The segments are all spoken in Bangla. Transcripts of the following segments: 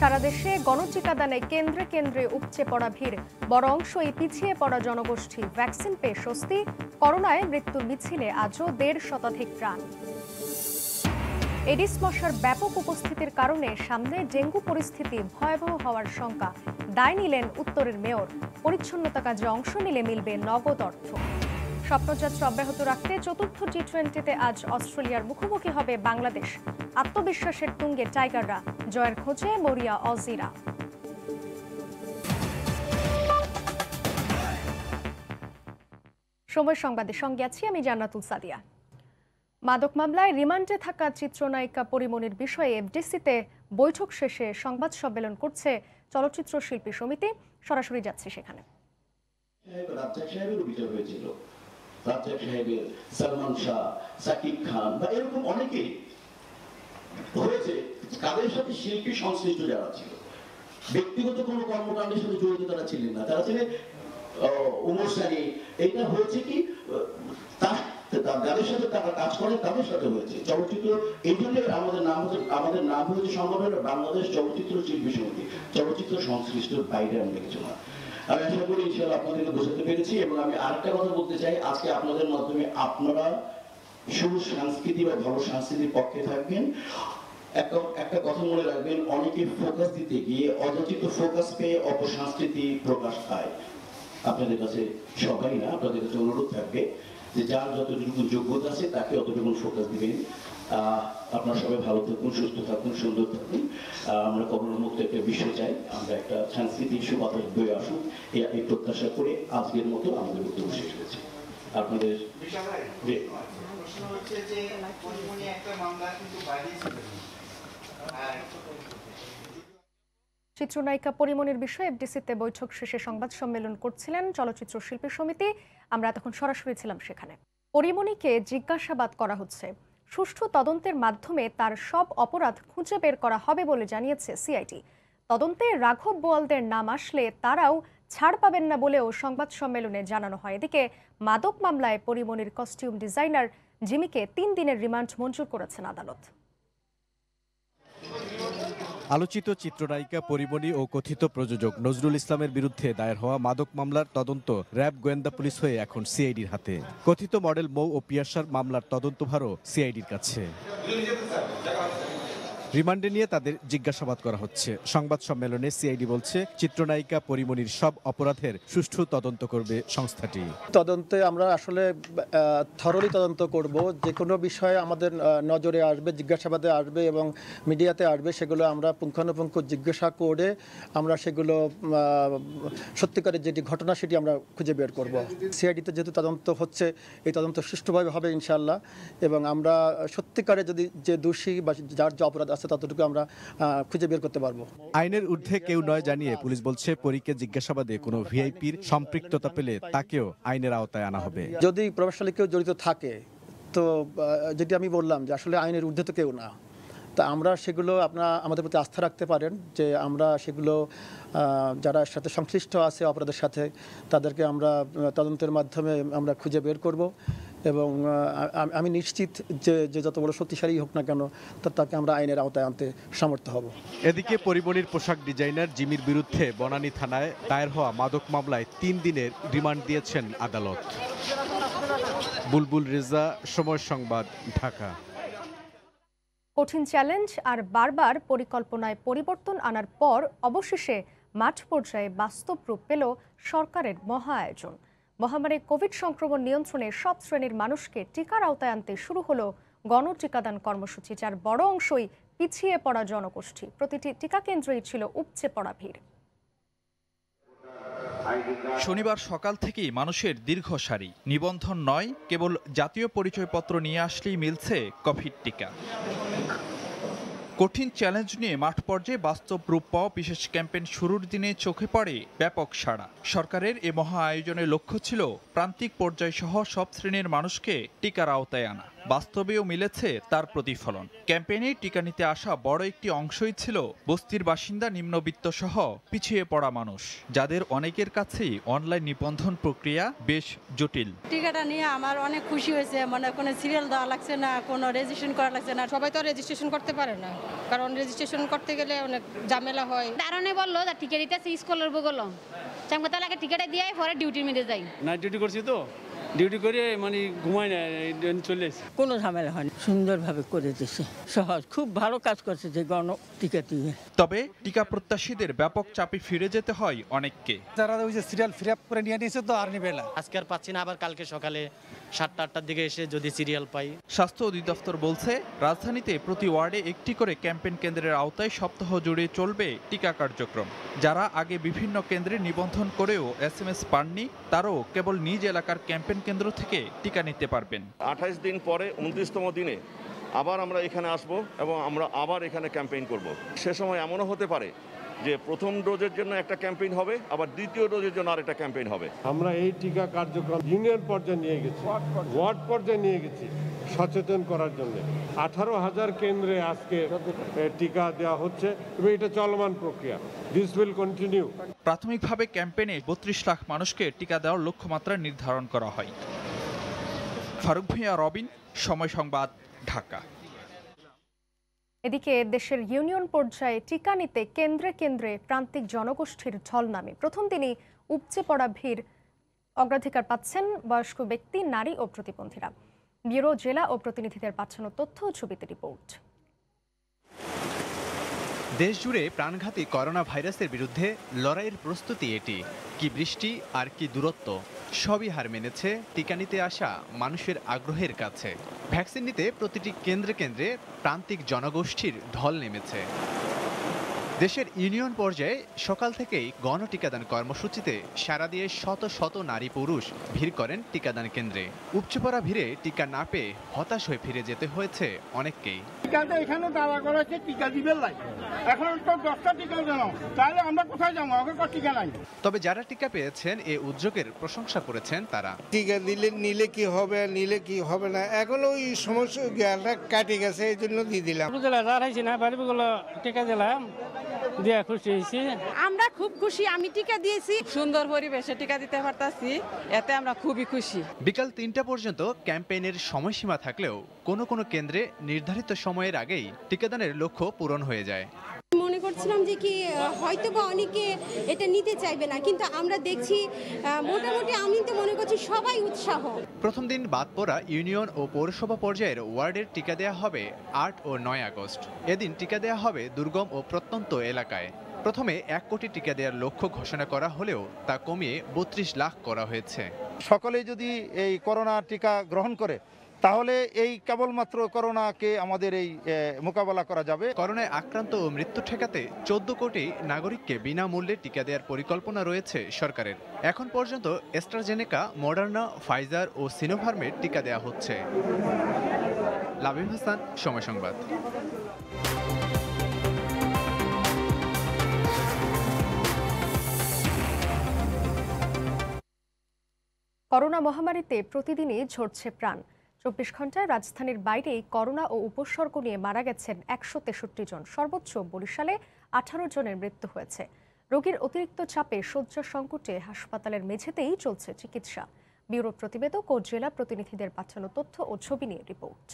সারা দেশে গণটিকাদানে কেন্দ্রে কেন্দ্রে উপচে পড়া ভিড়। বড় অংশই পিছিয়ে পড়া জনগোষ্ঠী। ভ্যাকসিন পেয়ে স্বস্তি। করোনায় মৃত্যুর মিছিলে আজও দেড় শতাধিক প্রাণ। এডিস মশার ব্যাপক উপস্থিতির কারণে সামনে ডেঙ্গু পরিস্থিতি ভয়াবহ হওয়ার শঙ্কা। দায় নিলেন উত্তরের মেয়র। পরিচ্ছন্নতা কাজে অংশ নিলে মিলবে নগদ অর্থ। স্বপ্নযাত্রা অব্যাহত রাখতে চতুর্থ টি টোয়েন্টিতে আজ অস্ট্রেলিয়ার মুখোমুখি হবে বাংলাদেশ। আত্মবিশ্বাসের তুঙ্গে টাইগাররা জয়ের খোঁজে মরিয়া অজিরা। সময় সংবাদের সঙ্গে আছি আমি জান্নাতুল সাদিয়া। মাদক মামলায় রিমান্ডে থাকা চিত্রনায়িকা পরিমণির বিষয়ে এফডিসিতে বৈঠক শেষে সংবাদ সম্মেলন করছে চলচ্চিত্র শিল্পী সমিতি। সরাসরি যাচ্ছে সেখানে। সালমান শাহ, সাকিব খান বা এরকম অনেকেই হয়েছে কাদের সাথে শিল্পী সংশ্লিষ্ট যারা ছিল। ব্যক্তিগত কোনো কর্মকাণ্ডের সাথে জড়িত তারা ছিলেন না। তারা ছিলেন সানি। এটা হয়েছে কি যাদের সাথে তারা কাজ করে তাদের সাথে হয়েছে। চলচ্চিত্র এই জন্য আমাদের নাম হচ্ছে, আমাদের নাম হয়েছে বাংলাদেশ চলচ্চিত্র শিল্পী সমিতি। চলচ্চিত্র সংশ্লিষ্ট বাইরে আমরা কিছু না। আমি আশা করি ইনশাআল্লাহ আপনাদেরকে বোঝাতে পেরেছি এবং আমি আরেকটা কথা বলতে চাই। আজকে আপনাদের মাধ্যমে আপনারা সুসংস্কৃতি বা ভালো সংস্কৃতির পক্ষে থাকবেন। একটা কথা মনে রাখবেন, অনেকে ফোকাস দিতে গিয়ে অযাচিত ফোকাস পেয়ে অপসংস্কৃতি প্রকাশ পায়। আপনাদের কাছে সবাই না, আপনাদের কাছে অনুরোধ থাকবে যে যার যতটুকু যোগ্যতা আছে তাকে অতটুকু ফোকাস দিবেন। আপনারা সবাই ভালো থাকুন, সুস্থ থাকুন, সুন্দর থাকুন। আমরা কখনো মুক্ত একটা বিশ্ব চাই আমরা একটা সাংস্কৃতিক সুবাতাস বয়ে আসুন। এই প্রত্যাশা করে আজকের মতো আমাদের বক্তব্য শেষ হয়েছে। আপনাদের চিত্রনায়িকা পরিমণির বিষয়ে এফডিসিতে বৈঠক শেষে সংবাদ সম্মেলন করছিলেন চলচ্চিত্র শিল্পী সমিতি। আমরা তখন সরাসরি ছিলাম সেখানে। পরিমণিকে জিজ্ঞাসাবাদ করা হচ্ছে সুষ্ঠু তদন্তের মাধ্যমে তার সব অপরাধ খুঁজে বের করা হবে বলে জানিয়েছে সিআইটি তদন্তে রাঘব বোয়ালদের নাম আসলে তারাও ছাড় পাবেন না বলেও সংবাদ সম্মেলনে জানানো হয়। এদিকে মাদক মামলায় পরিমণির কস্টিউম ডিজাইনার জিমিকে তিন দিনের রিমান্ড মঞ্জুর করেছেন আদালত। আলোচিত চিত্রনায়িকা পরিমণি ও কথিত প্রযোজক নজরুল ইসলামের বিরুদ্ধে দায়ের হওয়া মাদক মামলার তদন্ত র্যাব গোয়েন্দা পুলিশ হয়ে এখন সিআইডির হাতে। কথিত মডেল মৌ ও পিয়াসার মামলার তদন্তভারও সিআইডির কাছে। রিমান্ডে নিয়ে তাদের জিজ্ঞাসাবাদ করা হচ্ছে। সংবাদ সম্মেলনে সিআইডি বলছে, চিত্রনায়িকা পরিমণির সব অপরাধের সুষ্ঠু তদন্ত করবে সংস্থাটি। তদন্তে আমরা আসলে থরলি তদন্ত করব। যে কোনো বিষয়ে আমাদের নজরে আসবে, জিজ্ঞাসাবাদে আসবে এবং মিডিয়াতে আসবে, সেগুলো আমরা পুঙ্খানুপুঙ্খ জিজ্ঞাসা করে আমরা সেগুলো সত্যিকারের যেটি ঘটনা সেটি আমরা খুঁজে বের করব। সিআইডিতে যেহেতু তদন্ত হচ্ছে, এই তদন্ত সুষ্ঠুভাবে হবে ইনশাল্লাহ এবং আমরা সত্যিকারে যদি যে দোষী বা যার যে অপরাধ আছে ততটুকু আমরা খুঁজে বের করতে পারব। আইনের ঊর্ধ্বে কেউ নয় জানিয়ে পুলিশ বলছে পরীকে জিজ্ঞাসাবাদে কোনো ভিআইপির সম্পৃক্ততা পেলে তাকেও আইনের আওতায় আনা হবে। যদি প্রভাবশালী কেউ জড়িত থাকে তো যেটি আমি বললাম যে আসলে আইনের ঊর্ধ্বে তো কেউ না। তা আমরা সেগুলো আপনার আমাদের প্রতি আস্থা রাখতে পারেন যে আমরা সেগুলো যারা সাথে সংশ্লিষ্ট আছে অপরাধের সাথে তাদেরকে আমরা তদন্তের মাধ্যমে আমরা খুঁজে বের করব। এবং আমি নিশ্চিত যে যে যত বড় শক্তিশালী হোক না কেন তাকে আমরা আইনের আওতায় আনতে সমর্থ হব। এদিকে পরিমণির পোশাক ডিজাইনার জিমির বিরুদ্ধে বনানী থানায় দায়ের হওয়া মাদক মামলায় তিন দিনের রিমান্ড দিয়েছেন আদালত। বুলবুল রেজা সময় সংবাদ ঢাকা। কঠিন চ্যালেঞ্জ আর বারবার পরিকল্পনায় পরিবর্তন আনার পর অবশেষে মাঠ পর্যায়ে বাস্তব রূপ পেল সরকারের মহা আয়োজন মহামারী কোভিড সংক্রমণ নিয়ন্ত্রণে সব শ্রেণির মানুষকে টিকার আওতায় আনতে শুরু হলো গণটিকাদান কর্মসূচি, যার বড় অংশই পিছিয়ে পড়া জনগোষ্ঠী। প্রতিটি টিকা কেন্দ্রেই ছিল উপচে পড়া ভিড়। শনিবার সকাল থেকেই মানুষের দীর্ঘ সারি। নিবন্ধন নয়, কেবল জাতীয় পরিচয়পত্র নিয়ে আসলেই মিলছে কোভিড টিকা। কঠিন চ্যালেঞ্জ নিয়ে মাঠ পর্যায়ে বাস্তব রূপ পাওয়া বিশেষ ক্যাম্পেইন শুরুর দিনে চোখে পড়ে ব্যাপক সাড়া। সরকারের এ মহা আয়োজনের লক্ষ্য ছিল প্রান্তিক পর্যায় সহ সব শ্রেণির মানুষকে টিকার আওতায় আনা। বাস্তবেও মিলেছে তার প্রতিফলন। ক্যাম্পেইনে টিকা নিতে আসা বড় একটি অংশই ছিল বস্তির বাসিন্দা নিম্নবিত্ত সহ পিছিয়ে পড়া মানুষ যাদের অনেকের কাছেই অনলাইন নিবন্ধন প্রক্রিয়া বেশ জটিল। টিকাটা নিয়ে আমার অনেক খুশি হয়েছে মানে কোনো সিরিয়াল দেওয়া লাগছে না কোনো রেজিস্ট্রেশন করা লাগছে না। সবাই তো রেজিস্ট্রেশন করতে পারে না কারণ রেজিস্ট্রেশন করতে গেলে অনেক ঝামেলা হয়। দারণে বলল যে টিকে দিতেছে স্কুলের বগল চাঙ্গা তালাকে টিকাটা দিয়ে পরে ডিউটির মধ্যে যাই। নাইট ডিউটি করছি তো? ডিউটি করে মানে ঘুমাই না চলে কোনো ঝামেলা হয়নি সুন্দরভাবে করে দিছে সহজ খুব ভালো কাজ করছে যে গণ টিকা দিয়ে। তবে টিকা প্রত্যাশীদের ব্যাপক চাপে ফিরে যেতে হয় অনেককে। যারা ওই যে সিরিয়াল ফিরে করে নিয়ে নিয়েছে তো আর নিবে না। আজকে আর পাচ্ছি না আবার কালকে সকালে সাতটা আটটার দিকে এসে যদি সিরিয়াল পাই। স্বাস্থ্য অধিদপ্তর বলছে রাজধানীতে প্রতি ওয়ার্ডে একটি করে ক্যাম্পেইন কেন্দ্রের আওতায় সপ্তাহ জুড়ে চলবে টিকা কার্যক্রম। যারা আগে বিভিন্ন কেন্দ্রে নিবন্ধন করেও এস এম এস পাননি তারাও কেবল নিজ এলাকার ক্যাম্পেইন কেন্দ্র থেকে টিকা নিতে পারবেন। আঠাইশ দিন পরে উনত্রিশতম দিনে আবার আমরা এখানে আসব এবং আমরা আবার এখানে ক্যাম্পেইন করব। সে সময় এমনও হতে পারে যে প্রথম ডোজের জন্য একটা ক্যাম্পেইন হবে আবার দ্বিতীয় ডোজের জন্য আরেকটা ক্যাম্পেইন হবে। আমরা এই টিকা কার্যক্রম ইউনিয়ন পর্যায়ে নিয়ে গেছি ওয়ার্ড পর্যায়ে। নিয়ে গেছি সচেতন করার জন্য। আঠারো হাজার কেন্দ্রে আজকে টিকা দেওয়া হচ্ছে এবং এটা চলমান প্রক্রিয়া। দিস উইল কন্টিনিউ প্রাথমিকভাবে ক্যাম্পেইনে বত্রিশ লাখ মানুষকে টিকা দেওয়ার লক্ষ্যমাত্রা নির্ধারণ করা হয়। ফারুক ভূঁইয়া রবিন সময় সংবাদ ঢাকা। এদিকে দেশের ইউনিয়ন পর্যায়ে টিকা নিতে কেন্দ্রে কেন্দ্রে প্রান্তিক জনগোষ্ঠীর ঢল নামে প্রথম দিনই উপচে পড়া ভিড়। অগ্রাধিকার পাচ্ছেন বয়স্ক ব্যক্তি, নারী ও প্রতিবন্ধীরা। ব্যুরো, জেলা ও প্রতিনিধিদের পাঠানো তথ্য ছবিতে রিপোর্ট। দেশজুড়ে প্রাণঘাতী করোনা ভাইরাসের বিরুদ্ধে লড়াইয়ের প্রস্তুতি এটি। কি বৃষ্টি আর কি দূরত্ব, সবই হার মেনেছে টিকা নিতে আসা মানুষের আগ্রহের কাছে। ভ্যাকসিন নিতে প্রতিটি কেন্দ্রে কেন্দ্রে প্রান্তিক জনগোষ্ঠীর ঢল নেমেছে। দেশের ইউনিয়ন পর্যায়ে সকাল থেকেই গণ টিকাদান কর্মসূচিতে সারা দিয়ে শত শত নারী পুরুষ ভিড় করেন টিকাদান কেন্দ্রে। উপচে পড়া ভিড়ে টিকা না পেয়ে হতাশ হয়ে ফিরে যেতে হয়েছে অনেককেই। টিকাতে এখানে দাঁড়া করেছে টিকা দিবে লাই। এখন তো দশটা টিকা দেন তাহলে আমরা কোথায় যাব? কো টিকা নাই। তবে যারা টিকা পেয়েছেন এ উদ্যোগের প্রশংসা করেছেন তারা। টিকা দিলে নিলে কি হবে নিলে কি হবে না এখন ওই জ্ঞানটা কাটে গেছে এই জন্য দিয়ে দিলাম। দাঁড়াইছি না বাড়িগুলো টিকা দিলাম। দিয়ে খুশি হয়েছি। আমরা খুব খুশি আমি টিকা দিয়েছি। সুন্দর পরিবেশে টিকা দিতে পারতাছি এতে আমরা খুবই খুশি। বিকাল তিনটা পর্যন্ত ক্যাম্পেইনের সময়সীমা থাকলেও কোনো কোনো কেন্দ্রে নির্ধারিত সময়ের আগেই টিকাদানের লক্ষ্য পূরণ হয়ে যায়। মনে করছিলাম যে কি হয়তো বা অনেকে এটা নিতে চাইবে না কিন্তু আমরা দেখছি মোটামুটি আমি তো মনে করছি সবাই উৎসাহ। প্রথম দিন বাদ পড়া ইউনিয়ন ও পৌরসভা পর্যায়ের ওয়ার্ডের টিকা দেয়া হবে আট ও নয় আগস্ট। এদিন টিকা দেয়া হবে দুর্গম ও প্রত্যন্ত এলাকায়। প্রথমে এক কোটি টিকা দেওয়ার লক্ষ্য ঘোষণা করা হলেও তা কমিয়ে বত্রিশ লাখ করা হয়েছে। সকলে যদি এই করোনা টিকা গ্রহণ করে তাহলে এই কেবলমাত্র করোনাকে আমাদের এই মোকাবেলা করা যাবে। করোনায় আক্রান্ত ও মৃত্যু ঠেকাতে চোদ্দ কোটি নাগরিককে বিনামূল্যে টিকা দেওয়ার পরিকল্পনা রয়েছে সরকারের। এখন পর্যন্ত এস্ট্রাজেনেকা মডার্না ফাইজার ও সিনোফার্মের টিকা দেওয়া হচ্ছে। লাবিব হাসান সময় সংবাদ। করোনা মহামারীতে প্রতিদিনই ঝরছে প্রাণ। চব্বিশ ঘন্টায় রাজধানীর বাইরেই করোনা ও উপসর্গ নিয়ে মারা গেছেন একশো তেষট্টি জন। সর্বোচ্চ বরিশালে আঠারো জনের মৃত্যু হয়েছে। রোগীর অতিরিক্ত চাপে শয্যা সংকটে হাসপাতালের মেঝেতেই চলছে চিকিৎসা। ব্যুরো প্রতিবেদক ও জেলা প্রতিনিধিদের পাঠানো তথ্য ও ছবি নিয়ে রিপোর্ট।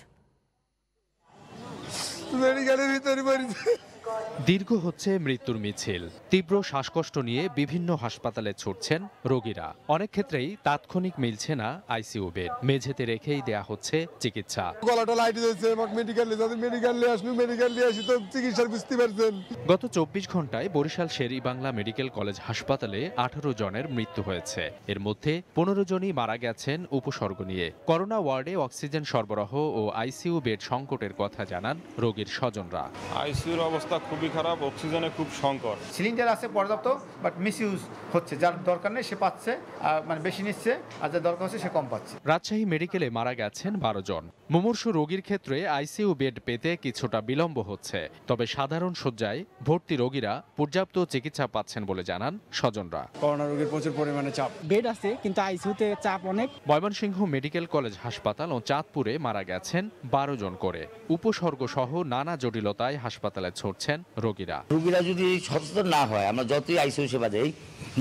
দীর্ঘ হচ্ছে মৃত্যুর মিছিল। তীব্র শ্বাসকষ্ট নিয়ে বিভিন্ন হাসপাতালে ছুটছেন রোগীরা। অনেক ক্ষেত্রেই তাৎক্ষণিক মিলছে না আইসিইউ বেড। মেঝেতে রেখেই দেয়া হচ্ছে চিকিৎসা। গলাটা লাইট দিয়েছে মেডিকেল মেডিকেল নিয়ে আসবি মেডিকেল নিয়ে আসি তো চিকিৎসার বুঝতে পারছেন। গত চব্বিশ ঘন্টায় বরিশাল শেরি বাংলা মেডিকেল কলেজ হাসপাতালে আঠারো জনের মৃত্যু হয়েছে। এর মধ্যে পনেরো জনই মারা গেছেন উপসর্গ নিয়ে। করোনা ওয়ার্ডে অক্সিজেন সরবরাহ ও আইসিইউ বেড সংকটের কথা জানান রোগীর স্বজনরা। আইসিউর অবস্থা অবস্থা খুবই খারাপ অক্সিজেনে খুব সংকট। সিলিন্ডার আছে পর্যাপ্ত বাট মিসইউজ হচ্ছে। যার দরকার নেই সে পাচ্ছে আর মানে বেশি নিচ্ছে আর যার দরকার হচ্ছে সে কম পাচ্ছে। রাজশাহী মেডিকেলে মারা গেছেন বারো জন। মুমূর্ষু রোগীর ক্ষেত্রে আইসিইউ বেড পেতে কিছুটা বিলম্ব হচ্ছে। তবে সাধারণ শয্যায় ভর্তি রোগীরা পর্যাপ্ত চিকিৎসা পাচ্ছেন বলে জানান স্বজনরা। করোনা রোগীর প্রচুর পরিমাণে চাপ। বেড আছে কিন্তু আইসিইউতে চাপ অনেক। ময়মনসিংহ মেডিকেল কলেজ হাসপাতাল ও চাঁদপুরে মারা গেছেন বারো জন করে। উপসর্গ সহ নানা জটিলতায় হাসপাতালে ছড়ছেন রোগীরা। রোগীরা যদি সচেতন না হয়, আমরা যতই আইসিউ সেবা দেই,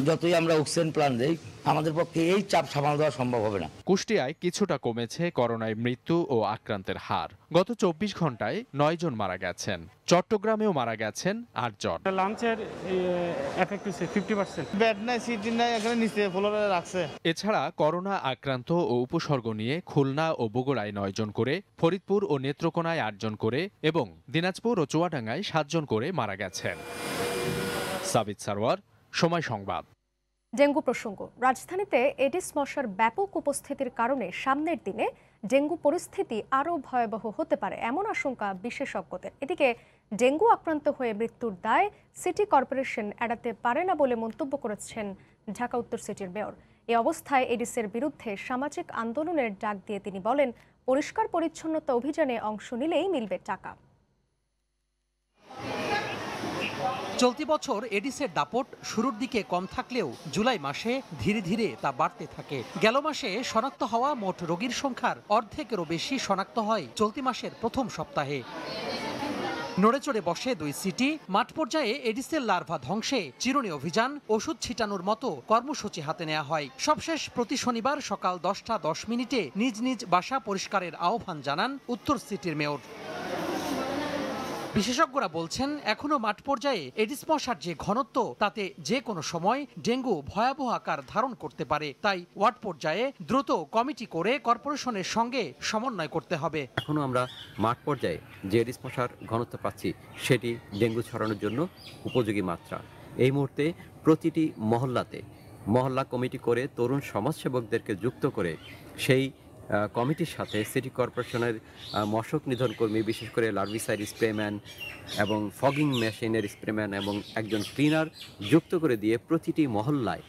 যতই আমরা অক্সিজেন প্ল্যান দেই আমাদের পক্ষে এই চাপ সামাল দেওয়া সম্ভব হবে না। কুষ্টিয়ায় কিছুটা কমেছে করোনায় মৃত্যু ও আক্রান্তের হার। গত চব্বিশ ঘন্টায় নয় জন মারা গেছেন। চট্টগ্রামেও মারা গেছেন আট জন। লাঞ্চের ফিফটি পার্সেন্ট বেড নাই এখানে নিচে এছাড়া করোনা আক্রান্ত ও উপসর্গ নিয়ে খুলনা ও বগুড়ায় নয় জন করে ফরিদপুর ও নেত্রকোনায় আটজন করে এবং দিনাজপুর ও চুয়াডাঙ্গায় সাতজন করে মারা গেছেন। সাবিত সারওয়ার সময় সংবাদ। ডেঙ্গু প্রসঙ্গ। রাজধানীতে এডিস মশার ব্যাপক উপস্থিতির কারণে সামনের দিনে ডেঙ্গু পরিস্থিতি আরও ভয়াবহ হতে পারে এমন আশঙ্কা বিশেষজ্ঞদের। এদিকে ডেঙ্গু আক্রান্ত হয়ে মৃত্যুর দায় সিটি কর্পোরেশন এড়াতে পারে না বলে মন্তব্য করেছেন ঢাকা উত্তর সিটির মেয়র। এ অবস্থায় এডিসের বিরুদ্ধে সামাজিক আন্দোলনের ডাক দিয়ে তিনি বলেন, পরিষ্কার পরিচ্ছন্নতা অভিযানে অংশ নিলেই মিলবে টাকা। চলতি বছর এডিসের দাপট শুরুর দিকে কম থাকলেও জুলাই মাসে ধীরে ধীরে তা বাড়তে থাকে। গেল মাসে শনাক্ত হওয়া মোট রোগীর সংখ্যার অর্ধেকেরও বেশি শনাক্ত হয় চলতি মাসের প্রথম সপ্তাহে। নড়েচড়ে বসে দুই সিটি, মাঠ পর্যায়ে এডিসের লার্ভা ধ্বংসে চিরুনি অভিযান, ওষুধ ছিটানোর মতো কর্মসূচি হাতে নেওয়া হয়। সবশেষ প্রতি শনিবার সকাল দশটা দশ মিনিটে নিজ নিজ বাসা পরিষ্কারের আহ্বান জানান উত্তর সিটির মেয়র। বিশেষজ্ঞরা বলছেন, এখনও মাঠ পর্যায়ে এডিস মশার যে ঘনত্ব, তাতে যে কোনো সময় ডেঙ্গু ভয়াবহ আকার ধারণ করতে পারে। তাই ওয়ার্ড পর্যায়ে দ্রুত কমিটি করে কর্পোরেশনের সঙ্গে সমন্বয় করতে হবে। এখনও আমরা মাঠ পর্যায়ে যে এডিস মশার ঘনত্ব পাচ্ছি, সেটি ডেঙ্গু ছড়ানোর জন্য উপযোগী মাত্রা। এই মুহূর্তে প্রতিটি মহল্লাতে মহল্লা কমিটি করে তরুণ সমাজসেবকদেরকে যুক্ত করে সেই কমিটির সাথে সিটি কর্পোরেশনের মশক নিধন কর্মী বিশেষ করে লার্ভিসাইড স্প্রেম্যান এবং ফগিং মেশিনের স্প্রেম্যান এবং একজন ক্লিনার যুক্ত করে দিয়ে প্রতিটি মহল্লায়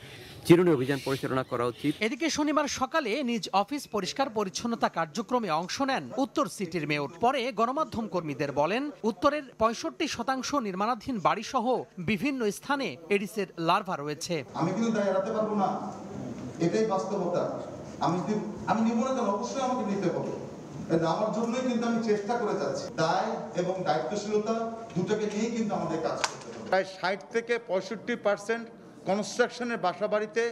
চিরুনি অভিযান পরিচালনা করা উচিত। এদিকে শনিবার সকালে নিজ অফিস পরিষ্কার পরিচ্ছন্নতা কার্যক্রমে অংশ নেন উত্তর সিটির মেয়র। পরে গণমাধ্যম কর্মীদের বলেন উত্তরের পঁয়ষট্টি শতাংশ নির্মাণাধীন বাড়িসহ বিভিন্ন স্থানে এডিসের লার্ভা রয়েছে। আমি কিন্তু দায় এড়াতে পারব না। এটাই বাস্তবতা। আমি আমি নিব না কেন অবশ্যই আমাকে নিতে হবে। আমার জন্যই কিন্তু আমি চেষ্টা করে যাচ্ছি। দায় এবং দায়িত্বশীলতা দুটোকে নিয়েই কিন্তু আমাদের কাজ করতে হবে। প্রায় ষাট থেকে পঁয়ষট্টি পার্সেন্ট কনস্ট্রাকশনের বাসা বাড়িতে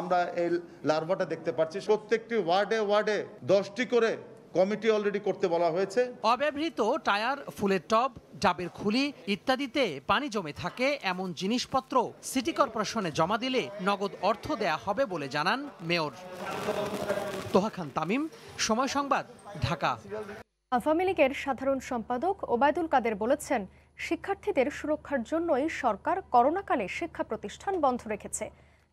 আমরা এই লার্ভাটা দেখতে পাচ্ছি। প্রত্যেকটি ওয়ার্ডে ওয়ার্ডে দশটি করে কমিটি অলরেডি করতে বলা হয়েছে। অব্যবহৃত টায়ার ফুলের টব ডাবের খুলি ইত্যাদিতে পানি জমে থাকে এমন জিনিসপত্র সিটি কর্পোরেশনে জমা দিলে নগদ অর্থ দেয়া হবে বলে জানান মেয়র। তোহা খান তামিম সময় সংবাদ ঢাকা। আওয়ামী লীগের সাধারণ সম্পাদক ওবায়দুল কাদের বলেছেন শিক্ষার্থীদের সুরক্ষার জন্যই সরকার করোনাকালে শিক্ষা প্রতিষ্ঠান বন্ধ রেখেছে।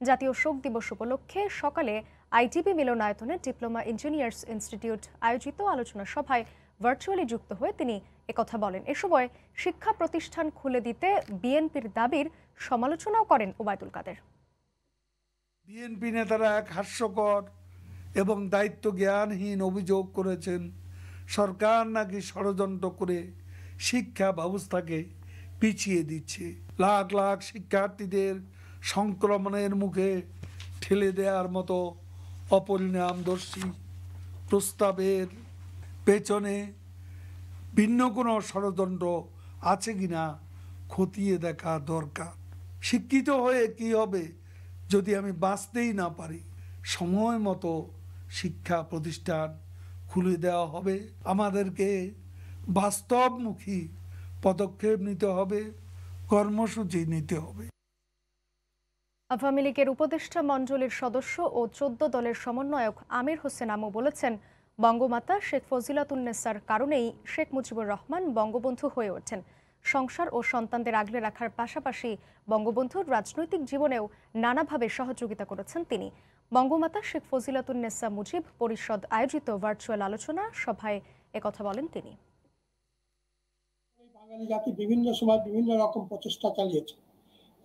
জাতীয় শোক দিবস উপলক্ষে সকালে আইটিবি মিলনায়তনে ডিপ্লোমা ইঞ্জিনিয়ার্স ইনস্টিটিউট আয়োজিত আলোচনা সভায় ভার্চুয়ালি যুক্ত হয়ে তিনি একথা বলেন। এ সময় শিক্ষা প্রতিষ্ঠান খুলে দিতে বিএনপির দাবির সমালোচনাও করেন ওবায়দুল কাদের। বিএনপি নেতারা এক হাস্যকর এবং দায়িত্ব জ্ঞানহীন অভিযোগ করেছেন, সরকার নাকি ষড়যন্ত্র করে শিক্ষা ব্যবস্থাকে পিছিয়ে দিচ্ছে। লাখ লাখ শিক্ষার্থীদের সংক্রমণের মুখে ঠেলে দেওয়ার মতো অপরিণামদর্শী প্রস্তাবের পেছনে ভিন্ন কোনো ষড়যন্ত্র আছে কিনা খতিয়ে দেখা দরকার। শিক্ষিত হয়ে কি হবে যদি আমি বাঁচতেই না পারি? সময় মতো শিক্ষা প্রতিষ্ঠান খুলে দেওয়া হবে। আমাদেরকে বাস্তবমুখী পদক্ষেপ নিতে হবে, কর্মসূচি নিতে হবে। আওয়ামী লীগের উপদেষ্টা মণ্ডলীর সদস্য ও চোদ্দ দলের সমন্বয়ক আমির হোসেন আমু বলেছেন, বঙ্গমাতা শেখ ফজিলাতুন্নেসার কারণেই শেখ মুজিবুর রহমান বঙ্গবন্ধু হয়ে ওঠেন। সংসার ও সন্তানদের আগলে রাখার পাশাপাশি বঙ্গবন্ধুর রাজনৈতিক জীবনেও নানাভাবে সহযোগিতা করেছেন তিনি। বঙ্গমাতা শেখ ফজিলাতুন্নেসা মুজিব পরিষদ আয়োজিত ভার্চুয়াল আলোচনা সভায় একথা বলেন তিনি। বাঙালি জাতি বিভিন্ন সময় বিভিন্ন রকম প্রচেষ্টা চালিয়েছে।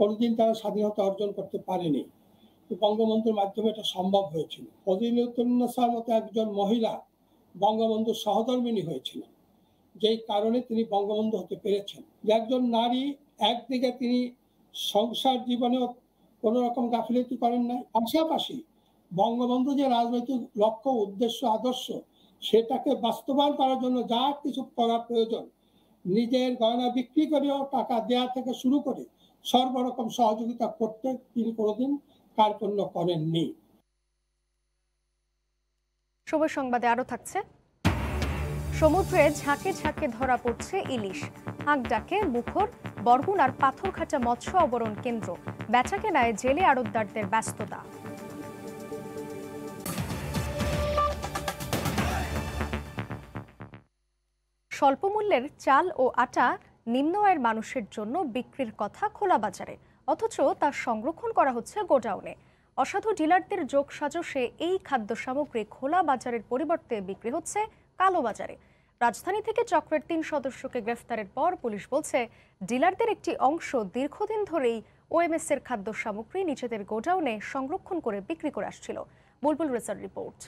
কোনোদিন তারা স্বাধীনতা অর্জন করতে পারেনি। বঙ্গবন্ধুর মাধ্যমে এটা সম্ভব হয়েছিল। ফজিলুদ্দিনার মতো একজন মহিলা বঙ্গবন্ধুর সহধর্মিনী হয়েছিলেন যেই কারণে তিনি বঙ্গবন্ধু হতে পেরেছেন। একজন নারী, একদিকে তিনি সংসার জীবনেও কোনো রকম গাফিলতি করেন নাই। পাশাপাশি বঙ্গবন্ধু যে রাজনৈতিক লক্ষ্য, উদ্দেশ্য, আদর্শ, সেটাকে বাস্তবায়ন করার জন্য যা কিছু করা প্রয়োজন, নিজের গয়না বিক্রি করেও টাকা দেয়া থেকে শুরু করে সর্বরকম সহযোগিতা করতে তিনি কোনোদিন কার্পণ্য করেননি। সংবাদে আরও থাকছে। সমুদ্রে ঝাঁকে ঝাঁকে ধরা পড়ছে ইলিশ। হাঁক ডাকে মুখর বরগুনার পাথরঘাটা মৎস্য অবরণ কেন্দ্র। বেচা কেনায় জেলে আড়তদারদের ব্যস্ততা। স্বল্পমূল্যের চাল ও আটা নিম্ন আয়ের মানুষের জন্য বিক্রির কথা খোলা বাজারে, অথচ তা সংরক্ষণ করা হচ্ছে গোডাউনে। অসাধু ডিলারদের যোগ সাজসে এই খাদ্য সামগ্রী খোলা বাজারের পরিবর্তে বিক্রি হচ্ছে কালো বাজারে। রাজধানী থেকে চক্রের তিন সদস্যকে গ্রেফতারের পর পুলিশ বলছে, ডিলারদের একটি অংশ দীর্ঘদিন ধরেই ওএমএস এর খাদ্য সামগ্রী নিজেদের গোডাউনে সংরক্ষণ করে বিক্রি করে আসছিল। বুলবুল রেজার রিপোর্ট।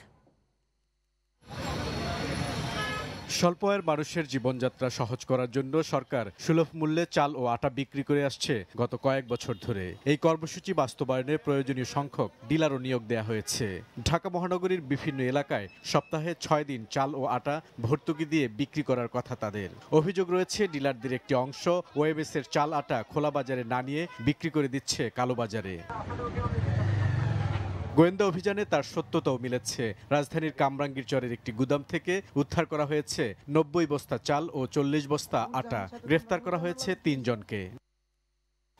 স্বল্প আয়ের মানুষের জীবনযাত্রা সহজ করার জন্য সরকার সুলভ মূল্যে চাল ও আটা বিক্রি করে আসছে গত কয়েক বছর ধরে। এই কর্মসূচি বাস্তবায়নে প্রয়োজনীয় সংখ্যক ডিলারও নিয়োগ দেওয়া হয়েছে। ঢাকা মহানগরীর বিভিন্ন এলাকায় সপ্তাহে ছয় দিন চাল ও আটা ভর্তুকি দিয়ে বিক্রি করার কথা তাদের। অভিযোগ রয়েছে, ডিলারদের একটি অংশ ওএমএস এর চাল আটা খোলা বাজারে না নিয়ে বিক্রি করে দিচ্ছে কালোবাজারে গোয়েন্দা অভিযানে তার সত্যতাও মিলেছে। রাজধানীর কামরাঙ্গীর চরের একটি গুদাম থেকে উদ্ধার করা হয়েছে নব্বই বস্তা চাল ও চল্লিশ বস্তা আটা। গ্রেফতার করা হয়েছে তিনজনকে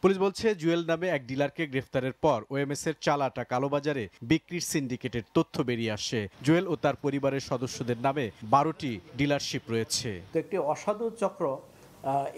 পুলিশ বলছে, জুয়েল নামে এক ডিলারকে গ্রেফতারের পর ওএমএস এর চাল, আটা, কালোবাজারে বিক্রির সিন্ডিকেটের তথ্য বেরিয়ে আসে। জুয়েল ও তার পরিবারের সদস্যদের নামে বারোটি ডিলারশিপ রয়েছে। একটি অসাধু চক্র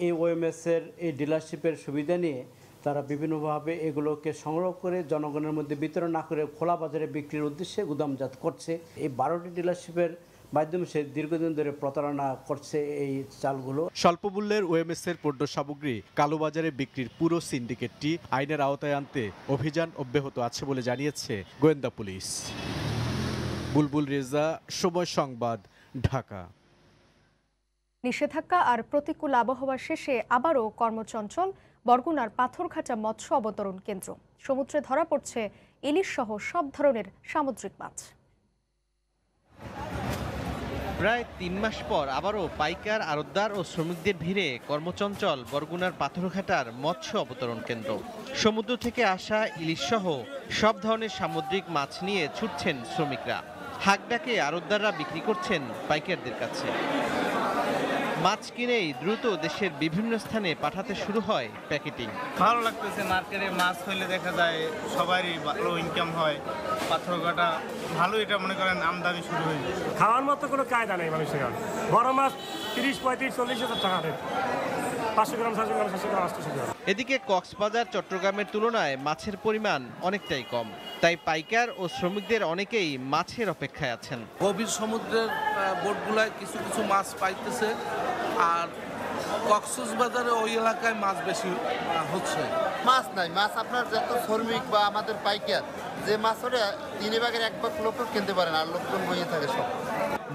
এই ওএমএস এর এই ডিলারশিপের সুবিধা নিয়ে তারা বিভিন্নভাবে এগুলোকে সংগ্রহ করে জনগণের মধ্যে বিতরণ না করে খোলা বাজারে বিক্রির উদ্দেশ্যে গুদামজাত করছে। এই বারোটি ডিলারশিপের মাধ্যমে সে দীর্ঘদিন ধরে প্রতারণা করছে এই চালগুলো। স্বল্প মূল্যের ওএমএস এর পণ্য সামগ্রী কালোবাজারে বিক্রির পুরো সিন্ডিকেটটি আইনের আওতায় আনতে অভিযান অব্যাহত আছে বলে জানিয়েছে গোয়েন্দা পুলিশ। বুলবুল রেজা সময় সংবাদ ঢাকা। নিষেধাজ্ঞা আর প্রতিকূল আবহাওয়া শেষে আবারও কর্মচঞ্চল বরগুনার পাথরঘাটা মৎস্য অবতরণ কেন্দ্র। সমুদ্রে ধরা পড়ছে ইলিশ সহ সব ধরনের সামুদ্রিক মাছ। প্রায় তিন মাস পর আবারও পাইকার আড়তদার ও শ্রমিকদের ভিড়ে কর্মচঞ্চল বরগুনার পাথরঘাটার মৎস্য অবতরণ কেন্দ্র। সমুদ্র থেকে আসা ইলিশ সহ সব ধরনের সামুদ্রিক মাছ নিয়ে ছুটছেন শ্রমিকরা। হাকডাকে আড়তদাররা বিক্রি করছেন পাইকারদের কাছে। মাছ কিনেই দ্রুত দেশের বিভিন্ন স্থানে পাঠাতে শুরু হয় প্যাকেটিং। ভালো লাগতেছে মার্কেটে মাছ হইলে দেখা যায় সবারই ভালো ইনকাম হয়। পাথর কাটা ভালো এটা মনে করেন আমদানি শুরু হয়ে যায় খাওয়ার মতো কোনো কায়দা নেই মানুষের বড় মাছ তিরিশ পঁয়ত্রিশ চল্লিশ হাজার টাকা পাঁচশো গ্রাম সাতশো গ্রাম সাতশো গ্রাম আটশো গ্রাম। এদিকে কক্সবাজার চট্টগ্রামের তুলনায় মাছের পরিমাণ অনেকটাই কম। তাই পাইকার ও শ্রমিকদের অনেকেই মাছের অপেক্ষায় আছেন। গভীর সমুদ্রের বোটগুলায় কিছু কিছু মাছ পাইতেছে আর কক্সবাজারে ওই এলাকায় মাছ বেশি হচ্ছে। মাছ নাই মাছ আপনার যত শ্রমিক বা আমাদের পাইকার যে মাছ ওরা তিন ভাগের এক ভাগ লোক কিনতে পারেন আর লোকজন বইয়ে থাকে সব।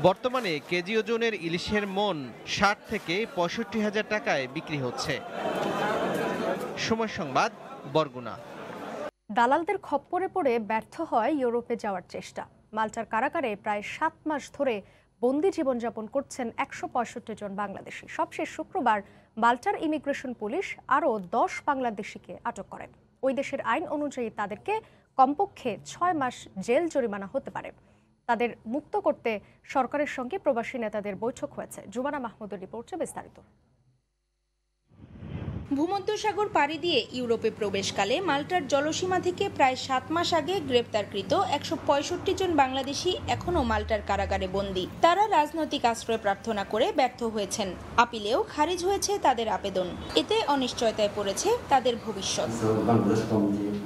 বর্তমানে কেজি ওজনের ইলিশের মন ষাট থেকে পঁয়ষট্টি হাজার টাকায় বিক্রি হচ্ছে। সময় সংবাদ, বরগুনা। দালালদের খপ্পরে পড়ে ব্যর্থ হয় ইউরোপে যাওয়ার চেষ্টা। মাল্টার কারাগারে প্রায় সাত মাস ধরে বন্দি জীবনযাপন করছেন একশো জন বাংলাদেশি। সবশেষ শুক্রবার মাল্টার ইমিগ্রেশন পুলিশ আরও দশ বাংলাদেশিকে আটক করেন। ওই দেশের আইন অনুযায়ী তাদেরকে কমপক্ষে ছয় মাস জেল জরিমানা হতে পারে। তাদের মুক্ত করতে সরকারের সঙ্গে প্রবাসী নেতাদের বৈঠক হয়েছে। জুমানা মাহমুদের রিপোর্টে বিস্তারিত। ভূমধ্যসাগর পাড়ি দিয়ে ইউরোপে প্রবেশকালে মাল্টার জলসীমা থেকে প্রায় সাত মাস আগে গ্রেপ্তারকৃত একশো পঁয়ষট্টি জন বাংলাদেশি এখনও মাল্টার কারাগারে বন্দী। তারা রাজনৈতিক আশ্রয় প্রার্থনা করে ব্যর্থ হয়েছেন। আপিলেও খারিজ হয়েছে তাদের আবেদন। এতে অনিশ্চয়তায় পড়েছে তাদের ভবিষ্যৎ।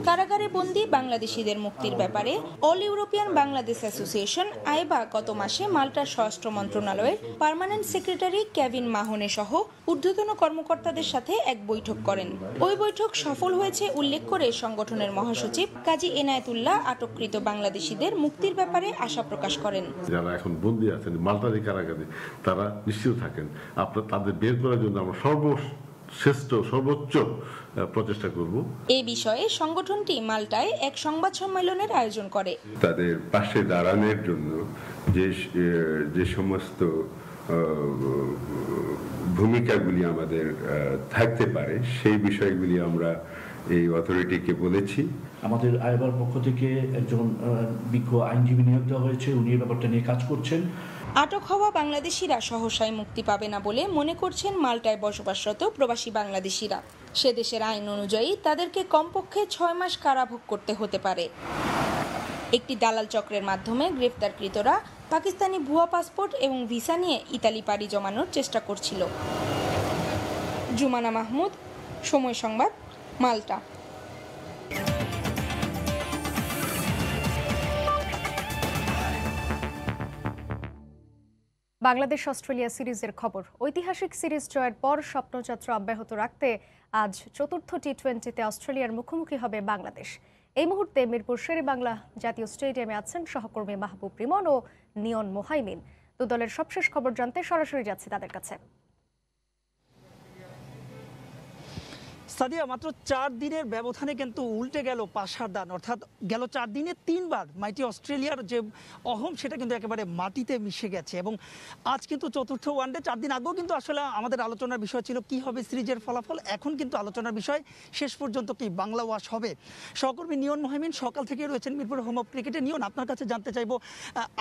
কারাগারে বন্দী বাংলাদেশিদের মুক্তির ব্যাপারে অল ইউরোপিয়ান বাংলাদেশ অ্যাসোসিয়েশন আইবা গত মাসে মাল্টার স্বরাষ্ট্র মন্ত্রণালয়ের পার্মানেন্ট সেক্রেটারি কেভিন মাহনে সহ ঊর্ধ্বতন কর্মকর্তাদের সাথে এক বৈঠক করেন। ওই বৈঠক সফল হয়েছে উল্লেখ করে সংগঠনের মহাসচিব কাজী এনায়েতুল্লাহ আটককৃত বাংলাদেশিদের মুক্তির ব্যাপারে আশা প্রকাশ করেন। যারা এখন বন্দী আছেন মালটারি কারাগারে তারা নিশ্চিত থাকেন আপনার তাদের বের করার জন্য আমরা সর্বশ্রেষ্ঠ সর্বোচ্চ প্রচেষ্টা করব। এ বিষয়ে সংগঠনটি মাল্টায় এক সংবাদ সম্মেলনের আয়োজন করে। তাদের পাশে দাঁড়ানোর জন্য যে যে সমস্ত ভূমিকাগুলি আমাদের থাকতে পারে সেই বিষয়গুলি আমরা এই অথরিটিকে বলেছি। আমাদের আয়বার পক্ষ থেকে একজন বিজ্ঞ আইনজীবী নিয়োগ দেওয়া হয়েছে উনি এই ব্যাপারটা নিয়ে কাজ করছেন। আটক হওয়া বাংলাদেশিরা সহসায় মুক্তি পাবে না বলে মনে করছেন মাল্টায় বসবাসরত প্রবাসী বাংলাদেশিরা। সে দেশের আইন অনুযায়ী তাদেরকে কমপক্ষে ছয় মাস কারাভোগ করতে হতে পারে। একটি দালাল চক্রের মাধ্যমে গ্রেফতারকৃতরা পাকিস্তানি ভুয়া পাসপোর্ট এবং ভিসা নিয়ে ইতালি পাড়ি জমানোর চেষ্টা করছিল। জুমানা মাহমুদ, সময় সংবাদ, মাল্টা। বাংলাদেশ অস্ট্রেলিয়া সিরিজের খবর। ঐতিহাসিক সিরিজ জয়ের পর স্বপ্নযাত্রা অব্যাহত রাখতে আজ চতুর্থ টি টোয়েন্টিতে অস্ট্রেলিয়ার মুখোমুখি হবে বাংলাদেশ। এই মুহূর্তে মিরপুর শেরেবাংলা জাতীয় স্টেডিয়ামে আছেন সহকর্মী মাহবুব রিমন ও নিয়ন মোহাইমিন। দু দলের সবশেষ খবর জানতে সরাসরি যাচ্ছে তাদের কাছে। সাদিয়া মাত্র চার দিনের ব্যবধানে কিন্তু উল্টে গেল পাশার দান। অর্থাৎ গেল চার দিনে তিনবার মাইটি অস্ট্রেলিয়ার যে অহম, সেটা কিন্তু একেবারে মাটিতে মিশে গেছে। এবং আজ কিন্তু চতুর্থ ওয়ানডে চার দিন আগেও কিন্তু আসলে আমাদের আলোচনার বিষয় ছিল কি হবে সিরিজের ফলাফল। এখন কিন্তু আলোচনার বিষয় শেষ পর্যন্ত কি বাংলা ওয়াশ হবে। সহকর্মী নিয়ন মহিমিন সকাল থেকে রয়েছেন মিরপুর হোম অফ ক্রিকেটে। নিয়ন, আপনার কাছে জানতে চাইব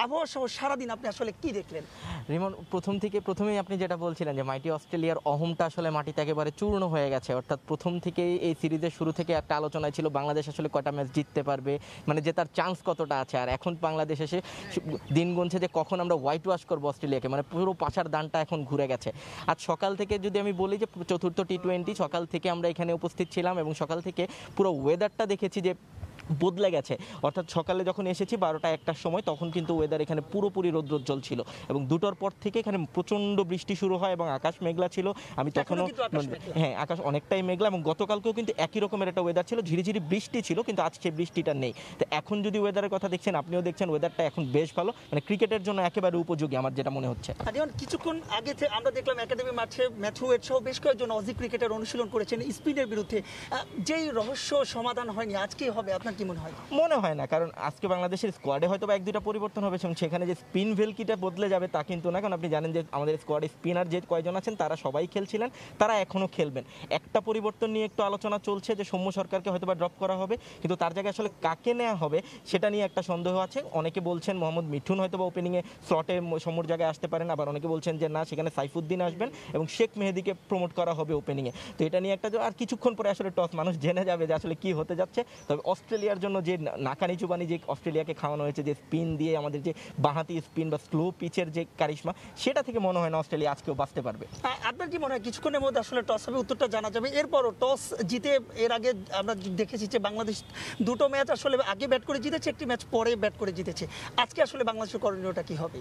আবহাওয়া সহ সারাদিন আপনি আসলে কি দেখলেন? রিমন, প্রথম থেকে প্রথমেই আপনি যেটা বলছিলেন যে মাইটি অস্ট্রেলিয়ার অহমটা আসলে মাটিতে একেবারে চূর্ণ হয়ে গেছে। অর্থাৎ প্রথম থেকেই এই সিরিজের শুরু থেকে একটা আলোচনায় ছিল, বাংলাদেশ আসলে কটা ম্যাচ জিততে পারবে? মানে জেতার চান্স কতটা আছে? আর এখন বাংলাদেশ এসে দিন গুনছে যে কখন আমরা হোয়াইট ওয়াশ করব অস্ট্রেলিয়াকে। মানে পুরো পাশার দানটা এখন ঘুরে গেছে। আর সকাল থেকে যদি আমি বলি যে চতুর্থ টি টোয়েন্টি সকাল থেকে আমরা এখানে উপস্থিত ছিলাম এবং সকাল থেকে পুরো ওয়েদারটা দেখেছি যে বদলে গেছে। অর্থাৎ সকালে যখন এসেছি বারোটা একটার সময় তখন কিন্তু ওয়েদার এখানে পুরোপুরি রৌদ্রোজ্জ্বল ছিল এবং দুটোর পর থেকে এখানে প্রচণ্ড বৃষ্টি শুরু হয় এবং আকাশ মেঘলা ছিল। আমি তখনও হ্যাঁ আকাশ অনেকটাই মেঘলা এবং গতকালকেও কিন্তু একই রকমের একটা ওয়েদার ছিল। ঝিরিঝিরি বৃষ্টি ছিল কিন্তু আজ সেই বৃষ্টিটা নেই। তো এখন যদি ওয়েদারের কথা দেখছেন আপনিও দেখছেন ওয়েদারটা এখন বেশ ভালো। মানে ক্রিকেটের জন্য একেবারে উপযোগী আমার যেটা মনে হচ্ছে। যেমন কিছুক্ষণ আগে থেকে আমরা দেখলাম একাডেমি মাঠে ম্যাথু ওয়েট সহ বেশ কয়েকজন অজি ক্রিকেটার অনুশীলন করেছেন স্পিনের বিরুদ্ধে। যেই রহস্য সমাধান হয়নি আজকেই হবে আপনার কি মনে হয়? মনে হয় না, কারণ আজকে বাংলাদেশের স্কোয়াডে হয়তো বা এক দুটা পরিবর্তন হবে, এবং সেখানে যে স্পিন ভেলকিটা বদলে যাবে তা কিন্তু না, কারণ আপনি জানেন যে আমাদের স্কোয়াডে স্পিনার যে কয়জন আছেন, তারা সবাই খেলছিলেন, তারা এখনও খেলবেন। একটা পরিবর্তন নিয়ে একটু আলোচনা চলছে যে সৌম্য সরকারকে হয়তো বা ড্রপ করা হবে, কিন্তু তার জায়গায় আসলে কাকে নেওয়া হবে, সেটা নিয়ে একটা সন্দেহ আছে। অনেকে বলছেন মোহাম্মদ মিঠুন হয়তো বা ওপেনিংয়ে স্লটে সৌম্যর জায়গায় আসতে পারেন, আবার অনেকে বলছেন যে না, সেখানে সাইফুদ্দিন আসবেন, এবং শেখ মেহেদিকে প্রমোট করা হবে ওপেনিংয়ে তো এটা নিয়ে একটা আর কিছুক্ষণ পরে আসলে টস মানুষ জেনে যাবে যে আসলে কি হতে যাচ্ছে। তবে অস্ট্রেলিয়ার জন্য যে নাকানি চুবানি যে অস্ট্রেলিয়াকে খাওয়ানো হয়েছে, যে স্পিন দিয়ে আমাদের যে বাঁহাতি স্পিন বা স্লো পিচের যে কারিশমা, সেটা থেকে মনে হয় না অস্ট্রেলিয়া আজকেও বাঁচতে পারবে। আপনার কি মনে হয় কিছুক্ষণের মধ্যে আসলে টস হবে? উত্তরটা জানা যাবে। এরপরও টস জিতে এর আগে আমরা দেখেছি যে বাংলাদেশ দুটো ম্যাচ আসলে আগে ব্যাট করে জিতেছে, একটি ম্যাচ পরে ব্যাট করে জিতেছে। আজকে আসলে বাংলাদেশের করণীয়টা কি হবে?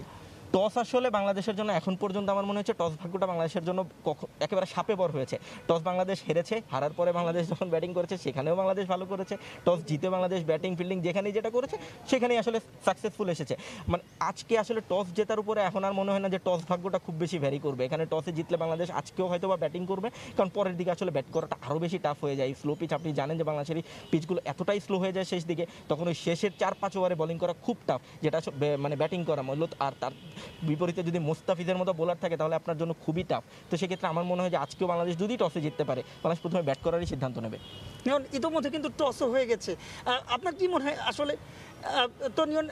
টস আসলে বাংলাদেশের জন্য এখন পর্যন্ত আমার মনে হচ্ছে টস ভাগ্যটা বাংলাদেশের জন্য একেবারে সাপে বর হয়েছে। টস বাংলাদেশ হেরেছে, হারার পরে বাংলাদেশ যখন ব্যাটিং করেছে, সেখানেও বাংলাদেশ ভালো করেছে। টস জিতে বাংলাদেশ ব্যাটিং ফিল্ডিং যেখানেই যেটা করেছে, সেখানেই আসলে সাকসেসফুল এসেছে। মানে আজকে আসলে টস জেতার উপরে এখন আর মনে হয় না যে টস ভাগ্যটা খুব বেশি ভ্যারি করবে। এখানে টসে জিতলে বাংলাদেশ আজকেও হয়তো বা ব্যাটিং করবে, কারণ পরের দিকে আসলে ব্যাট করাটা আরও বেশি টাফ হয়ে যায়। স্লো পিচ আপনি জানেন যে বাংলাদেশের পিচগুলো এতটাই স্লো হয়ে যায় শেষ দিকে, তখন ওই শেষের চার পাঁচ ওভারে বোলিং করা খুব টাফ যেটা মানে ব্যাটিং করা মূলত আর তার বিপরীতে যদি মুস্তাফিজের মতো বোলার থাকে, তাহলে আপনার জন্য খুবই টাফ তো সেক্ষেত্রে আমার মনে হয় যে আজকেও বাংলাদেশ যদি টসে জিততে পারে, বাংলাদেশ প্রথমে ব্যাট করারই সিদ্ধান্ত নেবে। নিয়ন, ইতিমধ্যে কিন্তু টসও হয়ে গেছে। আপনার কি মনে হয় আসলে তো নিয়ন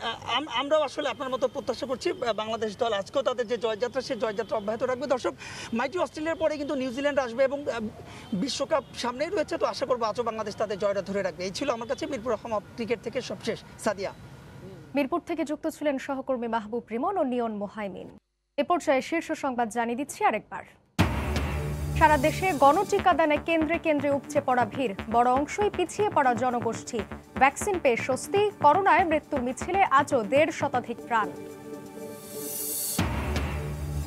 আমরাও আসলে আপনার মতো প্রত্যাশা করছি বাংলাদেশ দল আজকেও তাদের যে জয়যাত্রা সেই জয়যাত্রা অব্যাহত রাখবে। দর্শক মাইটি অস্ট্রেলিয়ার পরে কিন্তু নিউজিল্যান্ড আসবে এবং বিশ্বকাপ সামনেই রয়েছে। তো আশা করব আজও বাংলাদেশ তাদের জয়টা ধরে রাখবে। এই ছিল আমার কাছে মিরপুর রহমান ক্রিকেট থেকে সবশেষ। সাদিয়া। মিরপুর থেকে যুক্ত ছিলেন সহকর্মী মাহবুব রিমন ও নিয়ন মোহাইমিন। এ পর্যায়ে শীর্ষ সংবাদ জানিয়ে দিচ্ছি আরেকবার। সারা দেশে গণটিকাদানে কেন্দ্রে কেন্দ্রে উপচে পড়া ভিড়, বড় অংশই পিছিয়ে পড়া জনগোষ্ঠী। ভ্যাকসিন পেয়ে স্বস্তি, করোনায় মৃত্যুর মিছিলে আজও দেড় শতাধিক প্রাণ।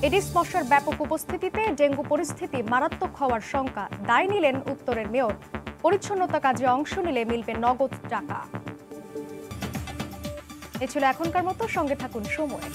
এডিস মশার ব্যাপক উপস্থিতিতে ডেঙ্গু পরিস্থিতি মারাত্মক হওয়ার শঙ্কা, দায় নিলেন উত্তরের মেয়র। পরিচ্ছন্নতা কাজে অংশ নিলে মিলবে নগদ টাকা। এ ছিল এখনকার মতো সঙ্গে থাকুন সময়।